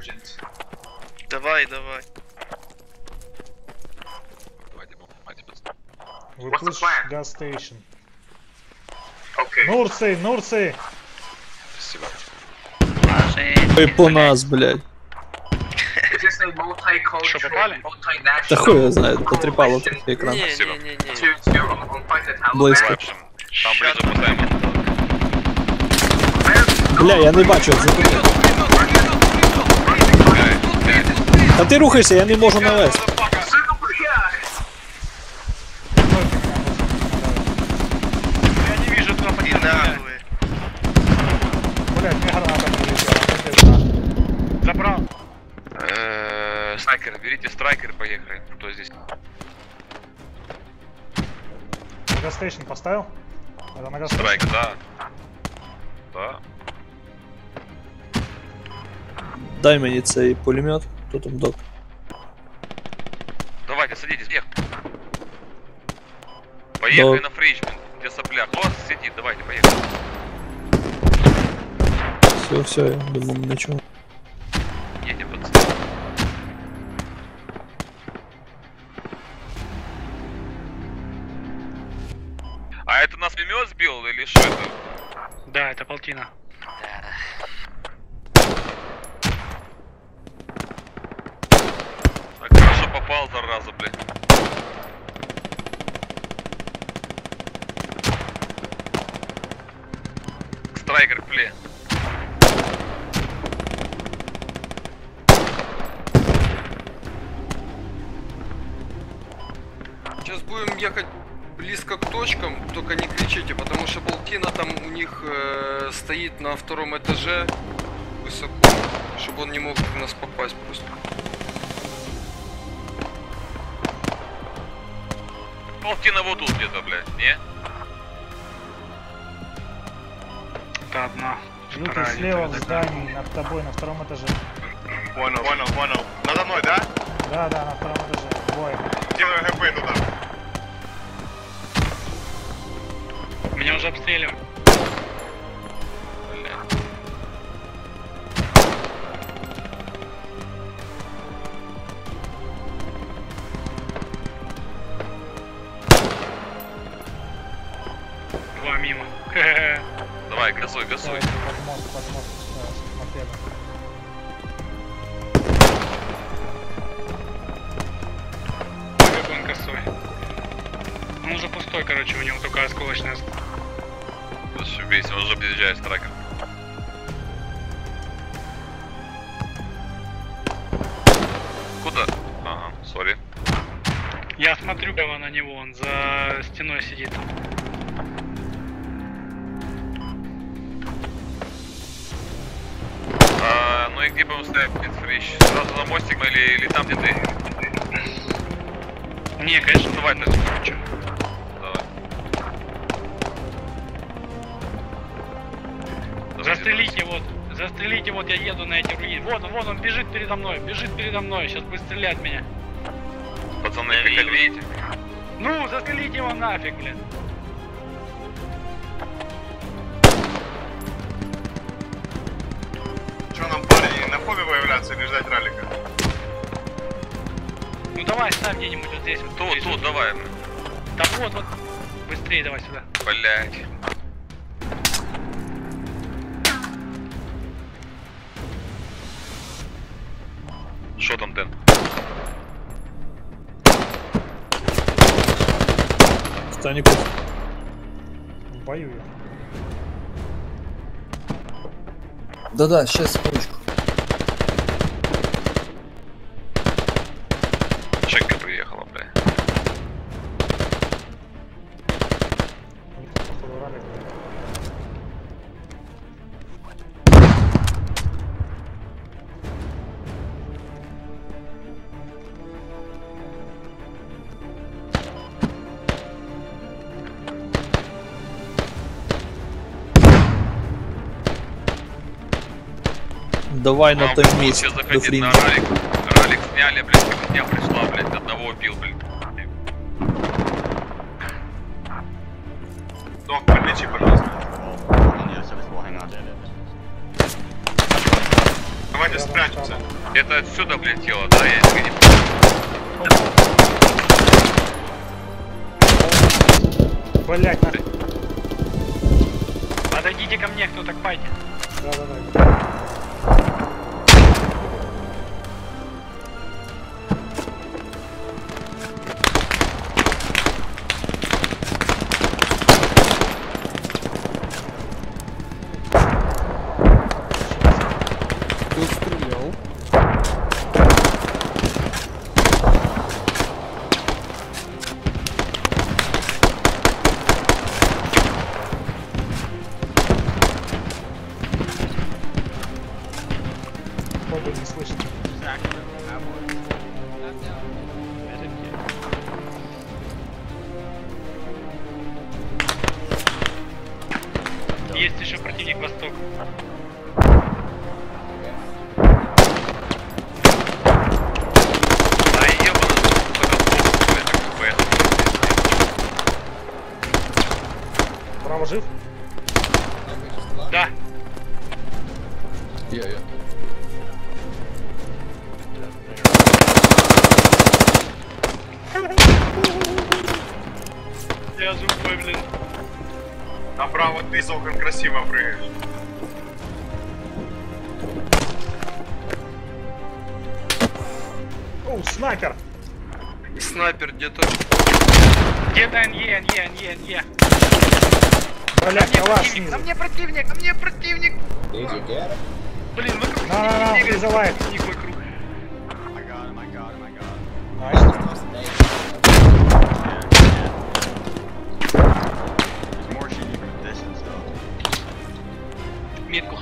urgent. Давай, давай. We What's push gas station. Okay. North sea. Спасибо. Ой, по нас, блядь. Multicultural, попали? Да хуй его знает, потрепало экран. Общем. Там тайму. Бля, я не бачу, як Та ти рухаєшся, я не можу навести. Я не вижу. Блять, мне граната прилетела. пиздец, Забрал. Э, Страйкер, берите страйкер, поехали. Кто здесь? На gas station поставил? Это? Страйк, да. Да. Дай мені цей пулемет. Хто там док? Давайте, садитесь, всех. Поехали Да. на Фричмент, где сопля. Кто сидит? Давайте, поехали. Все, все, я думаю, нічого. Едем, пацаны. А это нас пулемет сбил или что это? Да, это полтина. Так попал, зараза, блядь. Страйкер, пле. Сейчас будем ехать близко к точкам, только не кричите, потому что Болтина там у них э, стоит на втором этаже высоко, чтобы он не мог в нас попасть просто. Полтина вот тут где-то, блядь, не? Это одна. Вторая слева в здании, над тобой, на втором этаже. Понял, понял, понял. Надо мной, да? Да, да, на втором этаже. Двое. Делаю ГП туда. Меня уже обстреливают. Два мимо. Давай, газуй, газуй. Давайте под мост, под мост с мопедом. Какой он косой. Он уже пустой, короче, у него только осколочная. Зашибись, он уже подъезжает страйкер. Куда? Ага, сори. Я смотрю прямо на него, он за стеной сидит. Ну и где будем ставить Фрищ? Сразу на мостик или, или там, где ты? Не, конечно, давай на короче. Давай. Давайте, Застрелите вот. Застрелите, вот я еду на эти руины. Вот он, вот он бежит передо мной, бежит передо мной. Сейчас будет стрелять меня. Пацаны, как видите. Ну, застрелите его нафиг, блин. Выявляться или ждать раллика? Ну давай, ставь где-нибудь вот здесь. Вот, Тут, здесь тут, вот. давай. Да вот, вот. Быстрее давай сюда. Блять. Что там, Дэн? Станіков. В бою я. Да-да, сейчас, секундочку. Давай на той лучше місць, до заходить на ралик. Ралик сняли, блядь, как дня пришла, блядь, одного убил, блядь. Док, подлечи, пожалуйста. Давайте спрячемся. Это отсюда влетело, да? Я не понял. Блять, на... Подойдите ко мне, кто так пайте. Да-да-да. Есть еще противник восток. Поехал. Право жив? Да. Я, я. Я живой, блин. Направо ты за окон красиво прыгаешь. Оу, снайпер! Снайпер где-то. Где-то НЕ, НЕ, НЕ, НЕ. Блять, калаш Противник, снизу. на мне противник, на мне противник. Блин, призывает. противник вокруг. Найс.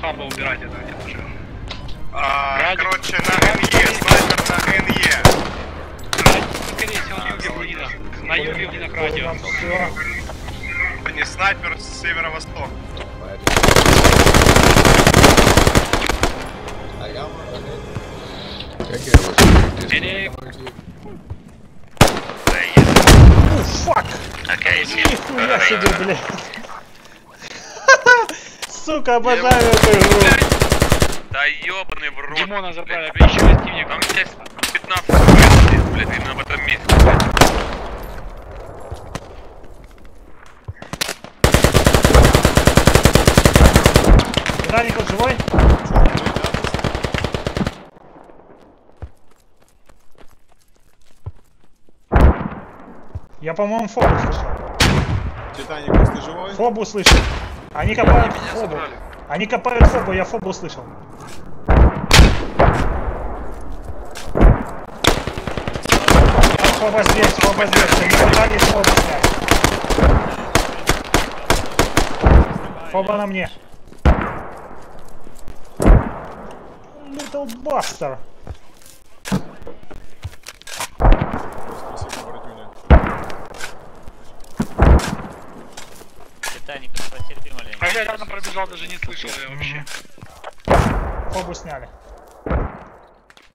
Хаба убирать, это не тоже. А, Радик. короче, на НЕ, снайпер на НЕ. Скорее всего, на юге блина. На юге блина к радио. Всё. Не снайпер с северо-восток. Как я его чую? Берег. О, фак! Нихуя себе, блядь. Сука, обожаю эту игру. Да ебаный в рот. Димона блядь. забрали, еще противник. Там здесь 15 блядь, блядь, именно в этом месте. блядь. Даников живой? Я, по-моему, фобу слышал. Титаник, ты живой? Фобу слышал. Они копают Меня фобу. забрали. Они копают фобу, я фобу слышал. Фоба здесь, фоба здесь. Они пытались фобу снять. Фоба на мне. Little Buster. А я рядом пробежал, даже не слышал я вообще. Фобу сняли.